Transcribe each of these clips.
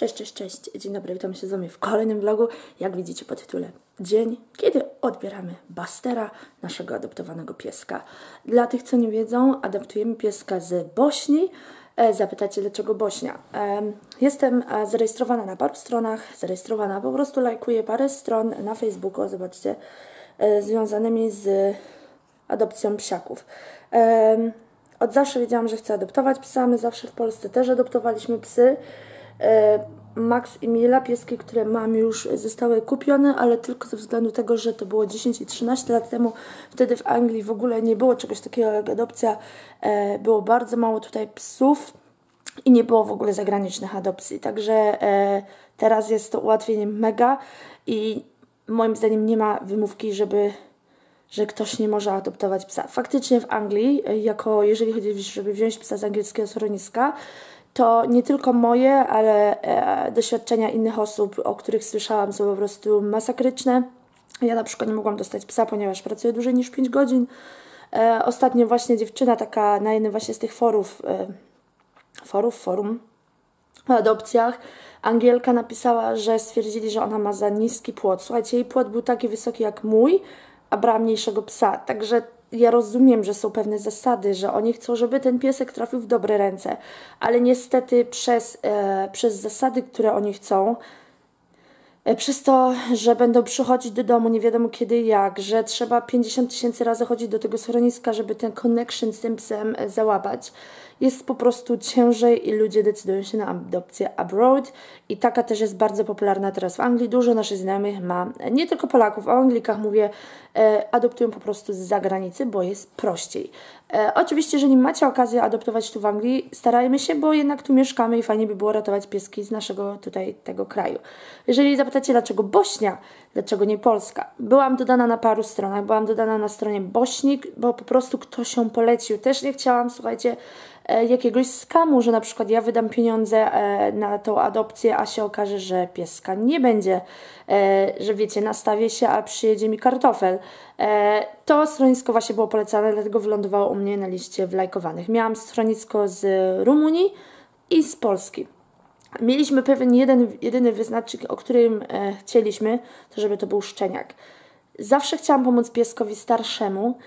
Cześć, cześć, cześć. Dzień dobry, witam się z Wami w kolejnym vlogu. Jak widzicie po tytule Dzień, kiedy odbieramy Bastera, naszego adoptowanego pieska. Dla tych, co nie wiedzą, adoptujemy pieska z Bośni. E, zapytacie, dlaczego Bośnia? Jestem e, zarejestrowana na paru stronach, zarejestrowana, po prostu lajkuję parę stron na Facebooku, zobaczcie, e, związanymi z adopcją psiaków. Od zawsze wiedziałam, że chcę adoptować psa, my zawsze w Polsce też adoptowaliśmy psy. E, Max i Mila, pieski, które mam już zostały kupione, ale tylko ze względu tego, że to było 10 i 13 lat temu. Wtedy w Anglii w ogóle nie było czegoś takiego jak adopcja. E, było bardzo mało tutaj psów i nie było w ogóle zagranicznych adopcji. Także e, teraz jest to ułatwienie mega i moim zdaniem nie ma wymówki, żeby że ktoś nie może adoptować psa. Faktycznie w Anglii, jako jeżeli chodzi, żeby wziąć psa z angielskiego schroniska, to nie tylko moje, ale e, doświadczenia innych osób, o których słyszałam, są po prostu masakryczne. Ja na przykład nie mogłam dostać psa, ponieważ pracuję dłużej niż 5 godzin. E, ostatnio właśnie dziewczyna taka na jednym właśnie z tych forów, e, forów, forum o adopcjach, Angielka napisała, że stwierdzili, że ona ma za niski płot. Słuchajcie, jej płot był taki wysoki jak mój, a brała mniejszego psa. Także ja rozumiem, że są pewne zasady, że oni chcą, żeby ten piesek trafił w dobre ręce, ale niestety przez, e, przez zasady, które oni chcą, e, przez to, że będą przychodzić do domu nie wiadomo kiedy jak, że trzeba 50 tysięcy razy chodzić do tego schroniska, żeby ten connection z tym psem e, załapać, jest po prostu ciężej i ludzie decydują się na adopcję abroad i taka też jest bardzo popularna teraz w Anglii. Dużo naszych znajomych ma, nie tylko Polaków, o Anglikach mówię, e, adoptują po prostu z zagranicy, bo jest prościej. E, oczywiście, jeżeli macie okazję adoptować tu w Anglii, starajmy się, bo jednak tu mieszkamy i fajnie by było ratować pieski z naszego tutaj tego kraju. Jeżeli zapytacie, dlaczego Bośnia, dlaczego nie Polska, byłam dodana na paru stronach, byłam dodana na stronie Bośnik, bo po prostu ktoś ją polecił. Też nie chciałam, słuchajcie, E, jakiegoś skamu, że na przykład ja wydam pieniądze e, na tą adopcję, a się okaże, że pieska nie będzie, e, że wiecie, nastawię się, a przyjedzie mi kartofel. To schronisko właśnie było polecane, dlatego wylądowało u mnie na liście wlajkowanych. Miałam schronisko z Rumunii i z Polski. Mieliśmy pewien jeden, jedyny wyznacznik, o którym e, chcieliśmy, to żeby to był szczeniak. Zawsze chciałam pomóc pieskowi starszemu,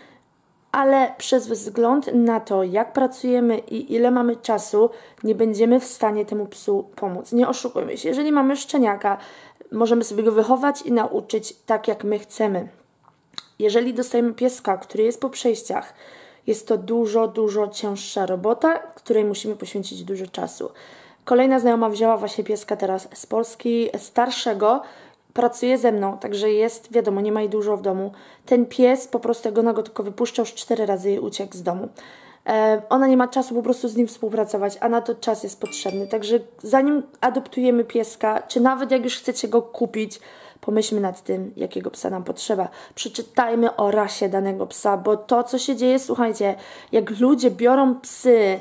ale przez wzgląd na to, jak pracujemy i ile mamy czasu, nie będziemy w stanie temu psu pomóc. Nie oszukujmy się. Jeżeli mamy szczeniaka, możemy sobie go wychować i nauczyć tak, jak my chcemy. Jeżeli dostajemy pieska, który jest po przejściach, jest to dużo, dużo cięższa robota, której musimy poświęcić dużo czasu. Kolejna znajoma wzięła właśnie pieska teraz z Polski, starszego, pracuje ze mną, także jest, wiadomo, nie ma jej dużo w domu. Ten pies po prostu, jak ona go tylko już cztery razy jej uciekł z domu. E, ona nie ma czasu po prostu z nim współpracować, a na to czas jest potrzebny. Także zanim adoptujemy pieska, czy nawet jak już chcecie go kupić, pomyślmy nad tym, jakiego psa nam potrzeba. Przeczytajmy o rasie danego psa, bo to, co się dzieje, słuchajcie, jak ludzie biorą psy,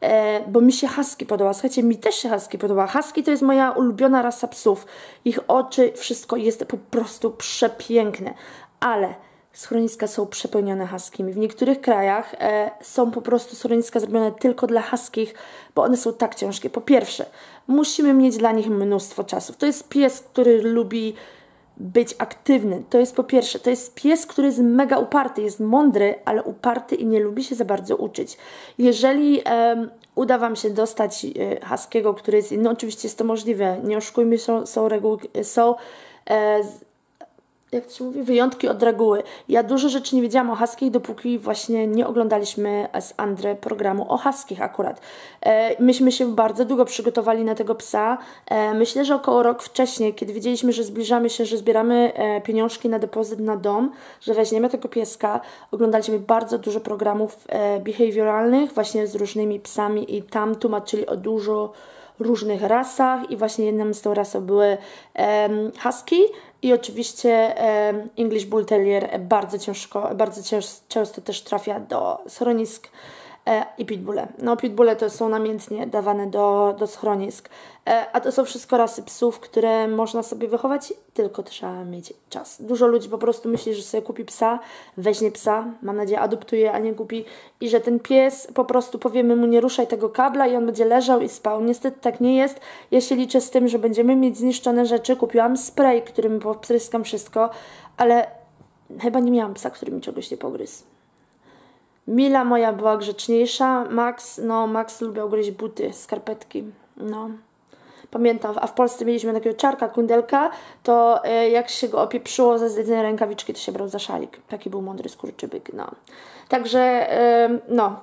E, bo mi się husky podoba. Słuchajcie, mi też się husky podoba. Husky to jest moja ulubiona rasa psów. Ich oczy, wszystko jest po prostu przepiękne. Ale schroniska są przepełnione huskimi. W niektórych krajach e, są po prostu schroniska zrobione tylko dla huskich, bo one są tak ciężkie. Po pierwsze, musimy mieć dla nich mnóstwo czasu. To jest pies, który lubi być aktywny. To jest po pierwsze, to jest pies, który jest mega uparty, jest mądry, ale uparty i nie lubi się za bardzo uczyć. Jeżeli um, uda Wam się dostać e, Haskiego, który jest, no oczywiście jest to możliwe, nie oszukujmy, są, są reguły, są e, jak to się mówi, wyjątki od reguły. Ja dużo rzeczy nie wiedziałam o haskich, dopóki właśnie nie oglądaliśmy z Andre programu o haskich akurat. E, myśmy się bardzo długo przygotowali na tego psa. E, myślę, że około rok wcześniej, kiedy wiedzieliśmy, że zbliżamy się, że zbieramy e, pieniążki na depozyt na dom, że weźmiemy tego pieska, oglądaliśmy bardzo dużo programów e, właśnie z różnymi psami i tam tłumaczyli o dużo różnych rasach i właśnie jedną z tą rasą były um, husky i oczywiście um, English Bull Terrier bardzo ciężko, bardzo cięż, często też trafia do schronisk i pitbulle. No pitbulle to są namiętnie dawane do, do schronisk, e, a to są wszystko rasy psów, które można sobie wychować, tylko trzeba mieć czas. Dużo ludzi po prostu myśli, że sobie kupi psa, weźmie psa, mam nadzieję adoptuje, a nie kupi i że ten pies po prostu powiemy mu nie ruszaj tego kabla i on będzie leżał i spał. Niestety tak nie jest. Ja się liczę z tym, że będziemy mieć zniszczone rzeczy. Kupiłam spray, którym popryskam wszystko, ale chyba nie miałam psa, który mi czegoś nie pogryzł. Mila moja była grzeczniejsza, Max, no Max lubiał gryźć buty, skarpetki, no. Pamiętam, a w Polsce mieliśmy takiego czarka, kundelka, to e, jak się go opieprzyło ze jedynej rękawiczki, to się brał za szalik. Taki był mądry skurczybyk, no. Także, no,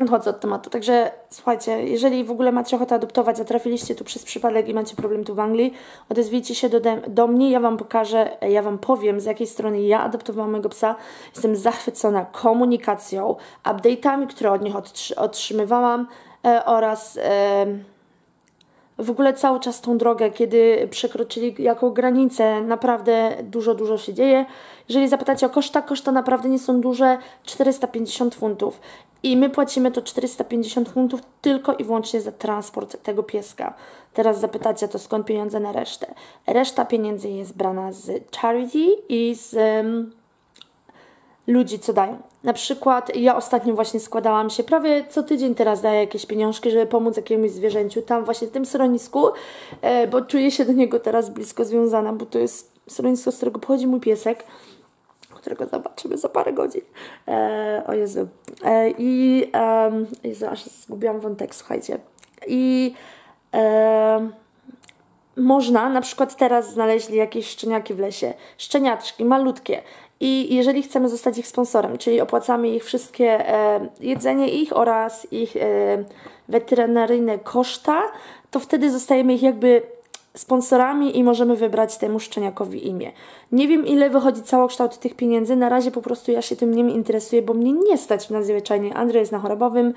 odchodzę od tematu. Także słuchajcie, jeżeli w ogóle macie ochotę adoptować, a trafiliście tu przez przypadek i macie problem tu w Anglii, odezwijcie się do, do mnie, ja Wam pokażę, ja Wam powiem, z jakiej strony ja adoptowałam mojego psa. Jestem zachwycona komunikacją, update'ami, które od nich otrzymywałam e, oraz... E, w ogóle cały czas tą drogę, kiedy przekroczyli jaką granicę, naprawdę dużo, dużo się dzieje. Jeżeli zapytacie o koszta, koszta naprawdę nie są duże, 450 funtów. I my płacimy to 450 funtów tylko i wyłącznie za transport tego pieska. Teraz zapytacie, to skąd pieniądze na resztę? Reszta pieniędzy jest brana z charity i z um, ludzi, co dają. Na przykład ja ostatnio właśnie składałam się, prawie co tydzień teraz daję jakieś pieniążki, żeby pomóc jakiemuś zwierzęciu tam właśnie w tym schronisku, e, bo czuję się do niego teraz blisko związana, bo to jest schronisko, z którego pochodzi mój piesek którego zobaczymy za parę godzin. E, o Jezu. E, I e, Jezu, aż zgubiłam wątek, słuchajcie. I e, można, na przykład teraz znaleźli jakieś szczeniaki w lesie, szczeniaczki malutkie i jeżeli chcemy zostać ich sponsorem, czyli opłacamy ich wszystkie e, jedzenie ich oraz ich e, weterynaryjne koszta, to wtedy zostajemy ich jakby sponsorami i możemy wybrać temu szczeniakowi imię. Nie wiem ile wychodzi całokształt tych pieniędzy, na razie po prostu ja się tym nie interesuję, bo mnie nie stać na zwyczajnie. Andrzej jest na chorobowym,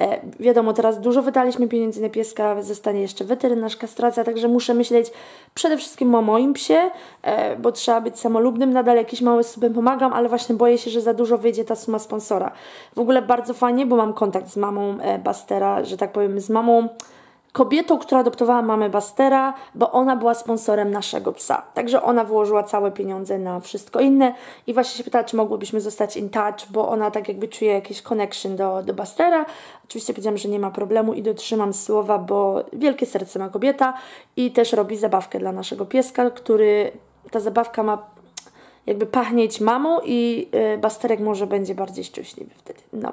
e, wiadomo teraz dużo wydaliśmy pieniędzy na pieska, zostanie jeszcze weterynarz, kastracja, także muszę myśleć przede wszystkim o moim psie, e, bo trzeba być samolubnym, nadal jakieś małe sumy pomagam, ale właśnie boję się, że za dużo wyjdzie ta suma sponsora. W ogóle bardzo fajnie, bo mam kontakt z mamą e, Bastera, że tak powiem z mamą kobietą, która adoptowała mamę Bastera, bo ona była sponsorem naszego psa. Także ona wyłożyła całe pieniądze na wszystko inne i właśnie się pytała, czy mogłybyśmy zostać in touch, bo ona tak jakby czuje jakiś connection do, do Bastera. Oczywiście powiedziałam, że nie ma problemu i dotrzymam słowa, bo wielkie serce ma kobieta i też robi zabawkę dla naszego pieska, który ta zabawka ma jakby pachnieć mamą i y, Basterek może będzie bardziej szczęśliwy wtedy. No.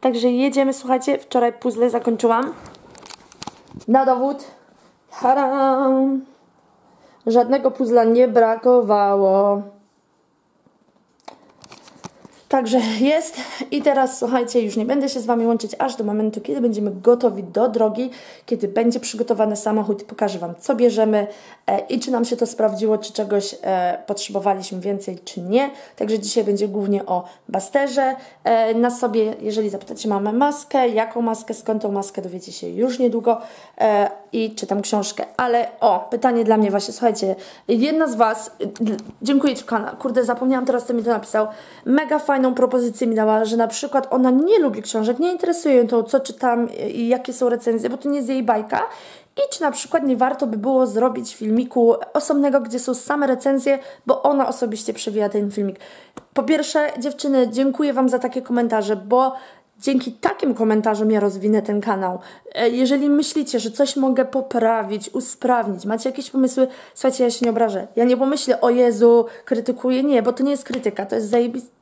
Także jedziemy, słuchajcie, wczoraj puzzle zakończyłam. Na dowód. Haram! Żadnego puzla nie brakowało. Także jest i teraz słuchajcie, już nie będę się z Wami łączyć aż do momentu, kiedy będziemy gotowi do drogi, kiedy będzie przygotowany samochód pokażę Wam, co bierzemy e, i czy nam się to sprawdziło, czy czegoś e, potrzebowaliśmy więcej, czy nie. Także dzisiaj będzie głównie o Basterze. E, na sobie, jeżeli zapytacie, mamy maskę, jaką maskę, skąd tą maskę, dowiecie się już niedługo e, i czytam książkę. Ale o, pytanie dla mnie właśnie, słuchajcie, jedna z Was, dziękuję Ci, kurde, zapomniałam teraz, kto mi to napisał, mega fajnie fajną propozycję mi dała, że na przykład ona nie lubi książek, nie interesuje ją to, co czytam i jakie są recenzje, bo to nie jest jej bajka. I czy na przykład nie warto by było zrobić filmiku osobnego, gdzie są same recenzje, bo ona osobiście przewija ten filmik. Po pierwsze, dziewczyny, dziękuję Wam za takie komentarze, bo dzięki takim komentarzom ja rozwinę ten kanał. E, jeżeli myślicie, że coś mogę poprawić, usprawnić, macie jakieś pomysły, słuchajcie, ja się nie obrażę. Ja nie pomyślę, o Jezu, krytykuję. Nie, bo to nie jest krytyka, to jest zajebiste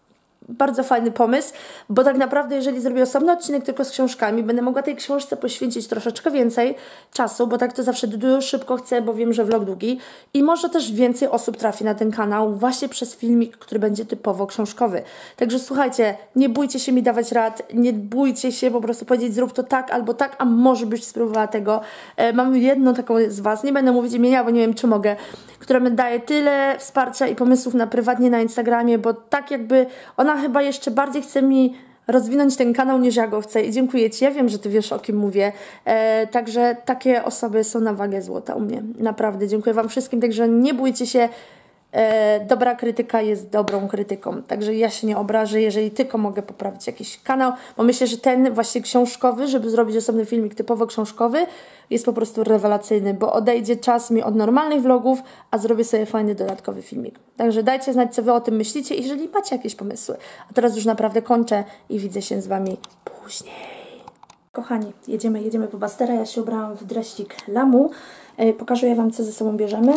bardzo fajny pomysł, bo tak naprawdę jeżeli zrobię osobny odcinek tylko z książkami, będę mogła tej książce poświęcić troszeczkę więcej czasu, bo tak to zawsze dużo szybko chcę, bo wiem, że vlog długi i może też więcej osób trafi na ten kanał właśnie przez filmik, który będzie typowo książkowy. Także słuchajcie, nie bójcie się mi dawać rad, nie bójcie się po prostu powiedzieć zrób to tak albo tak, a może byś spróbowała tego. E, mam jedną taką z Was, nie będę mówić imienia, bo nie wiem czy mogę, która mi daje tyle wsparcia i pomysłów na prywatnie na Instagramie, bo tak jakby ona chyba jeszcze bardziej chce mi rozwinąć ten kanał niż ja go chcę i dziękuję Ci. Ja wiem, że Ty wiesz o kim mówię. E, także takie osoby są na wagę złota u mnie. Naprawdę. Dziękuję Wam wszystkim. Także nie bójcie się dobra krytyka jest dobrą krytyką. Także ja się nie obrażę, jeżeli tylko mogę poprawić jakiś kanał, bo myślę, że ten właśnie książkowy, żeby zrobić osobny filmik typowo książkowy, jest po prostu rewelacyjny, bo odejdzie czas mi od normalnych vlogów, a zrobię sobie fajny dodatkowy filmik. Także dajcie znać, co Wy o tym myślicie, jeżeli macie jakieś pomysły. A teraz już naprawdę kończę i widzę się z Wami później. Kochani, jedziemy, jedziemy po Bastera. Ja się ubrałam w dreścik lamu. E, pokażę Wam, co ze sobą bierzemy.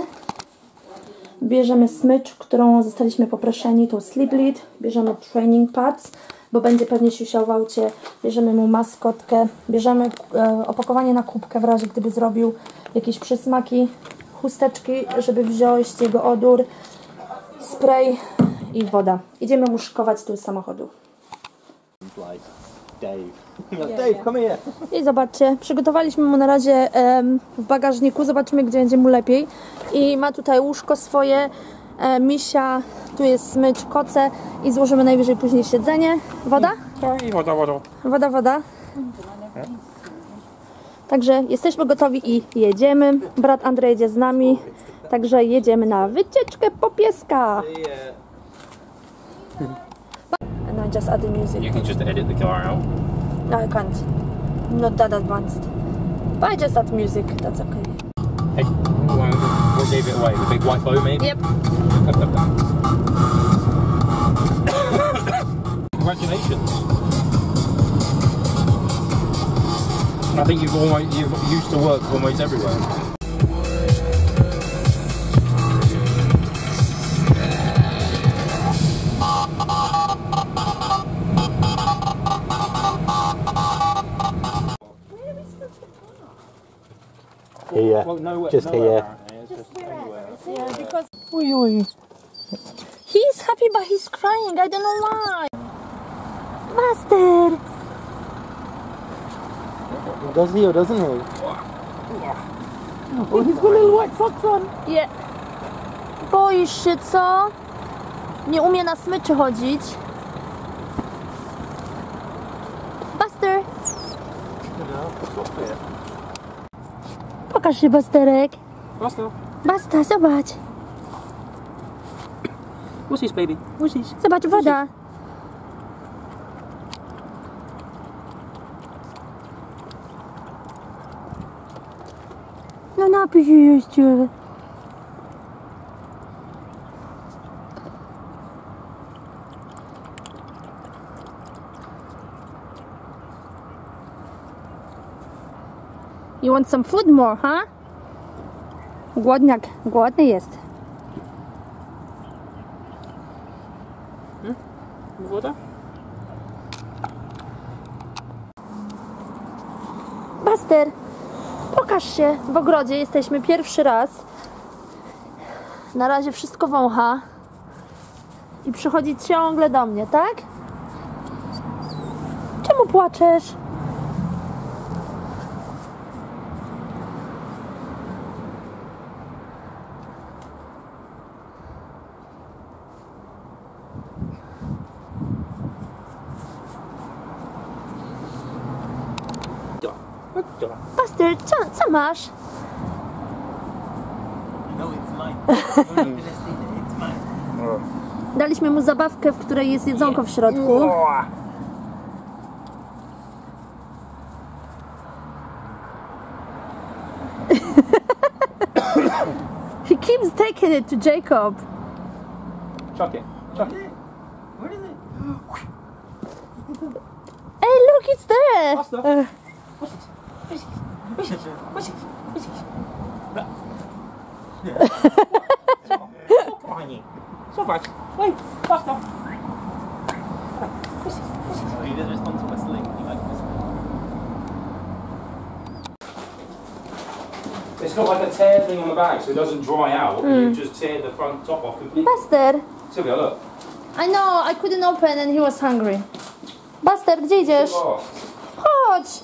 Bierzemy smycz, którą zostaliśmy poproszeni, tą sleep lead. Bierzemy training pads, bo będzie pewnie siusiał w aucie. Bierzemy mu maskotkę. Bierzemy e, opakowanie na kubkę, w razie gdyby zrobił jakieś przysmaki. Chusteczki, żeby wziąć jego odór. Spray i woda. Idziemy mu szykować tył samochodu. Dave. Dave, come here. I zobaczcie, przygotowaliśmy mu na razie em, w bagażniku, zobaczymy gdzie będzie mu lepiej. I ma tutaj łóżko swoje, e, misia, tu jest smycz, koce i złożymy najwyżej później siedzenie. Woda? I woda, woda. Woda, woda. Także jesteśmy gotowi i jedziemy. Brat Andrzej jedzie z nami, także jedziemy na wycieczkę po pieska. And just add the music. You can just edit the car out. No, I can't. Not that advanced. But I just add music. That's okay. Hey, what what gave it away? The big white bow, maybe? Yep. Congratulations. I think you've almost you've used to work almost everywhere. Here. Well, no, Just nowhere here. apparently, it's just anywhere. Yeah, because. Oi, oi. He's happy, but he's crying. I don't know why. Master! Does he or doesn't he? Oh, he's got little white socks on. Yeah. Boisz się, co? Nie umie na smyczy chodzić. Pokaż się, Busterek. Buster, Basta, zobacz. this, baby? This? Zobacz, woda. No napij się jeszcze. You want some food more, huh? Głodniak, głodny jest. Woda? Buster, pokaż się. W ogrodzie jesteśmy pierwszy raz. Na razie wszystko wącha. I przychodzi ciągle do mnie, tak? Czemu płaczesz? Woda. Co, co masz? No, it's mine. it's mine. Daliśmy mu zabawkę, w której jest jedzonko w środku. He keeps taking it to Jacob. Chuck it. Chuck it. What is it? Hey, look, it's there. Buster. Uh, Fajnie. Zobacz. Ej, Buster. So he does respond to whistling. He likes whistling. It's got like a tear thing on the back so it doesn't dry out and you hmm. just tear the front top off completely. Buster, Sylvia, look. I know, I couldn't open and he was hungry. Buster, gdzie idziesz? Chodź!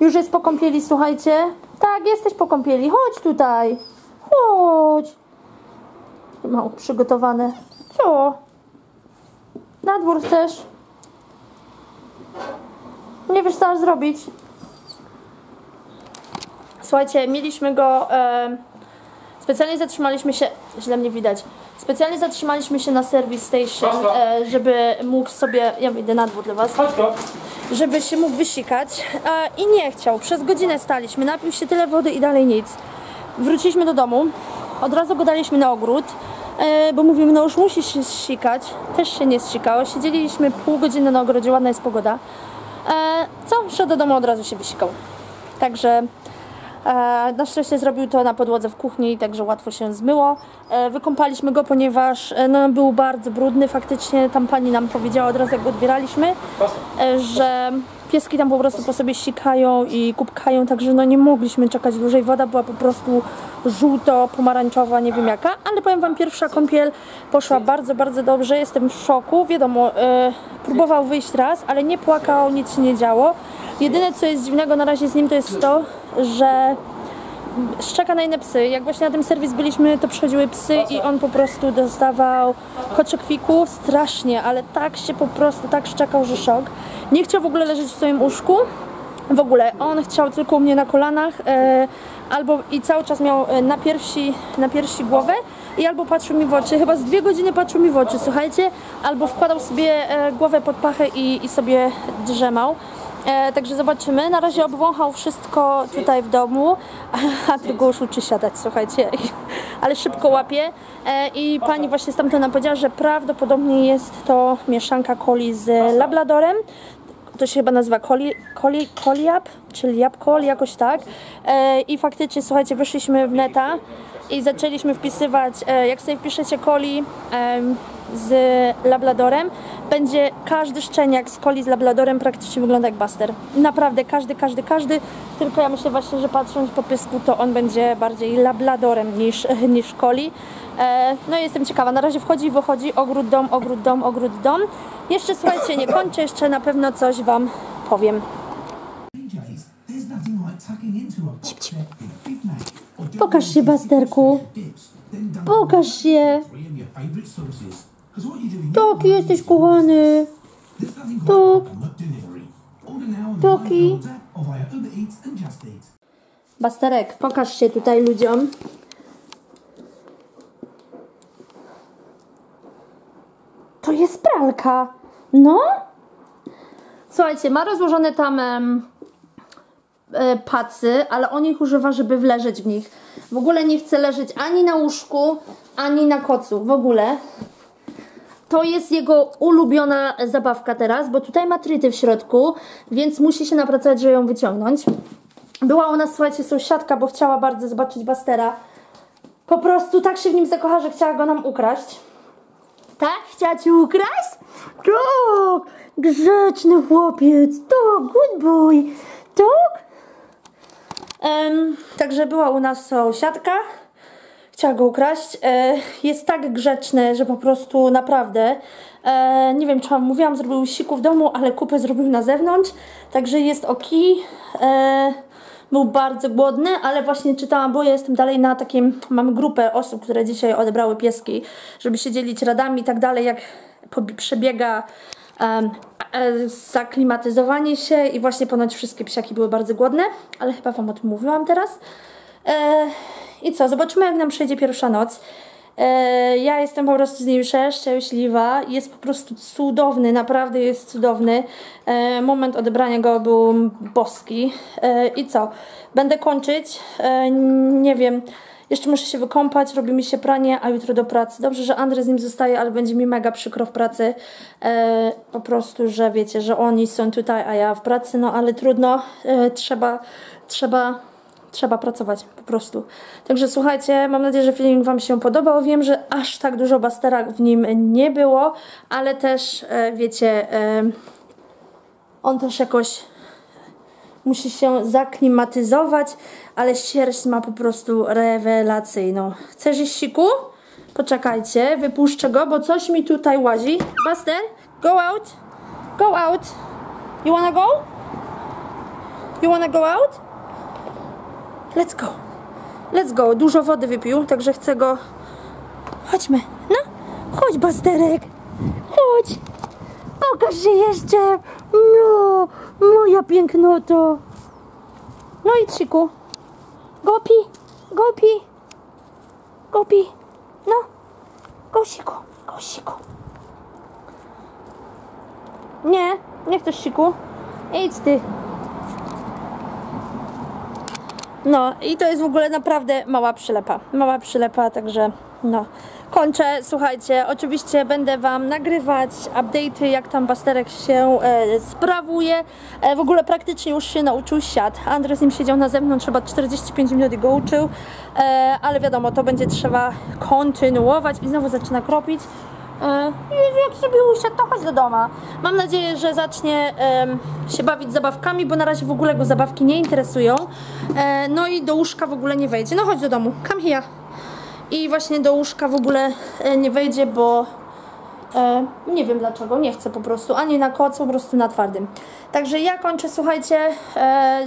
Już jest po kąpieli, słuchajcie? Tak, jesteś po kąpieli. Chodź tutaj. Chodź. Mało przygotowane. Co? Na dwór chcesz? Nie wiesz, co masz zrobić? Słuchajcie, mieliśmy go e, Specjalnie zatrzymaliśmy się, źle mnie widać, specjalnie zatrzymaliśmy się na service station, e, żeby mógł sobie, ja wyjdę na dwór dla was, żeby się mógł wysikać e, i nie chciał. Przez godzinę staliśmy, napił się tyle wody i dalej nic. Wróciliśmy do domu, od razu go daliśmy na ogród, e, bo mówimy, no już musi się zsikać. Też się nie zsikało. Siedzieliśmy pół godziny na ogrodzie, ładna jest pogoda. E, co? Szedł do domu, od razu się wysikał. Także na szczęście zrobił to na podłodze w kuchni, także łatwo się zmyło. E, wykąpaliśmy go, ponieważ e, no, był bardzo brudny. Faktycznie tam pani nam powiedziała od razu, jak go odbieraliśmy, e, że pieski tam po prostu po sobie sikają i kubkają, także no nie mogliśmy czekać dłużej. Woda była po prostu żółto-pomarańczowa, nie wiem jaka, ale powiem wam, pierwsza kąpiel poszła bardzo, bardzo dobrze. Jestem w szoku. Wiadomo, e, próbował wyjść raz, ale nie płakał, nic się nie działo. Jedyne, co jest dziwnego na razie z nim, to jest to, że szczeka na inne psy. Jak właśnie na tym serwis byliśmy, to przychodziły psy i on po prostu dostawał koczekwiku strasznie, ale tak się po prostu, tak szczekał, że szok. Nie chciał w ogóle leżeć w swoim łóżku. W ogóle on chciał tylko u mnie na kolanach e, albo i cały czas miał e, na piersi, na piersi głowę i albo patrzył mi w oczy, chyba z dwie godziny patrzył mi w oczy, słuchajcie, albo wkładał sobie e, głowę pod pachę i, i sobie drzemał. E, także zobaczymy. Na razie obwąchał wszystko tutaj w domu, a tylko już uczy siadać, słuchajcie. Ale szybko łapie. E, I pani właśnie stamtąd nam powiedziała, że prawdopodobnie jest to mieszanka coli z labladorem. To się chyba nazywa coli, coli, coliab, czyli jabłko, jakoś tak. E, I faktycznie, słuchajcie, wyszliśmy w neta i zaczęliśmy wpisywać, e, jak sobie wpiszecie coli em, z labladorem, będzie każdy szczeniak z coli z labladorem praktycznie wygląda jak Buster. Naprawdę, każdy, każdy, każdy. Tylko ja myślę właśnie, że patrząc po pysku, to on będzie bardziej labladorem niż, niż coli. E, no i jestem ciekawa. Na razie wchodzi i wychodzi ogród, dom, ogród, dom, ogród, dom. Jeszcze słuchajcie, nie kończę, jeszcze na pewno coś Wam powiem. Pokaż się, Basterku. Pokaż się. Toki, jesteś kochany. Tok. Toki. Basterek, pokaż się tutaj ludziom. To jest pralka. No? Słuchajcie, ma rozłożone tam em, e, pacy, ale on ich używa, żeby wleżeć w nich. W ogóle nie chce leżeć ani na łóżku, ani na kocu. W ogóle. To jest jego ulubiona zabawka teraz, bo tutaj ma tryty w środku, więc musi się napracować, żeby ją wyciągnąć. Była u nas, słuchajcie, sąsiadka, bo chciała bardzo zobaczyć Bastera. Po prostu tak się w nim zakocha, że chciała go nam ukraść. Tak? Chciała ci ukraść? Tak! Grzeczny chłopiec. Tak, good boy. Tak? Em, także była u nas sąsiadka. Chciała go ukraść. E, jest tak grzeczny, że po prostu naprawdę. E, nie wiem, czy wam mówiłam, zrobił siku w domu, ale kupę zrobił na zewnątrz. Także jest oki. E, był bardzo głodny, ale właśnie czytałam, bo ja jestem dalej na takim, mam grupę osób, które dzisiaj odebrały pieski, żeby się dzielić radami i tak dalej, jak przebiega e, zaklimatyzowanie się i właśnie ponoć wszystkie psiaki były bardzo głodne, ale chyba Wam o tym mówiłam teraz. E, I co, zobaczymy jak nam przejdzie pierwsza noc. E, ja jestem po prostu z nim szczęśliwa. Jest po prostu cudowny, naprawdę jest cudowny. E, moment odebrania go był boski. E, I co? Będę kończyć. Nie wiem. Jeszcze muszę się wykąpać, robi mi się pranie, a jutro do pracy. Dobrze, że Andrzej z nim zostaje, ale będzie mi mega przykro w pracy. Po prostu, że wiecie, że oni są tutaj, a ja w pracy, no ale trudno. Trzeba, trzeba trzeba pracować po prostu. Także słuchajcie, mam nadzieję, że filmik Wam się podobał. Wiem, że aż tak dużo Bastera w nim nie było, ale też e, wiecie, e, on też jakoś musi się zaklimatyzować, ale sierść ma po prostu rewelacyjną. Chcesz iść siku? Poczekajcie, wypuszczę go, bo coś mi tutaj łazi. Buster, go out. Go out. You wanna go? You wanna go out? Let's go. Let's go. Dużo wody wypił, także chcę go... Chodźmy. No, chodź Basterek. Chodź. Pokaż się jeszcze. No, moja pięknoto. No i Trzyku. Gopi, gopi. Gopi. No. Gosiku, gosiku. Nie, nie chcesz siku. Idź ty. No i to jest w ogóle naprawdę mała przylepa. Mała przylepa, także no. Kończę, słuchajcie, oczywiście będę Wam nagrywać update'y, jak tam Basterek się e, sprawuje. E, w ogóle praktycznie już się nauczył siad. Andrzej z nim siedział na zewnątrz, chyba 45 minut i go uczył, e, ale wiadomo, to będzie trzeba kontynuować i znowu zaczyna kropić. E, jak sobie usiadł, to chodź do domu. Mam nadzieję, że zacznie się bawić zabawkami, bo na razie w ogóle go zabawki nie interesują. E, no i do łóżka w ogóle nie wejdzie. No chodź do domu, come here. I właśnie do łóżka w ogóle e, nie wejdzie, bo nie wiem dlaczego, nie chcę po prostu, ani na koc, po prostu na twardym. Także ja kończę, słuchajcie,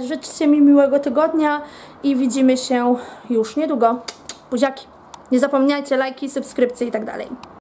życzcie mi miłego tygodnia i widzimy się już niedługo. Buziaki. Nie zapomniajcie, lajki, subskrypcje i tak dalej.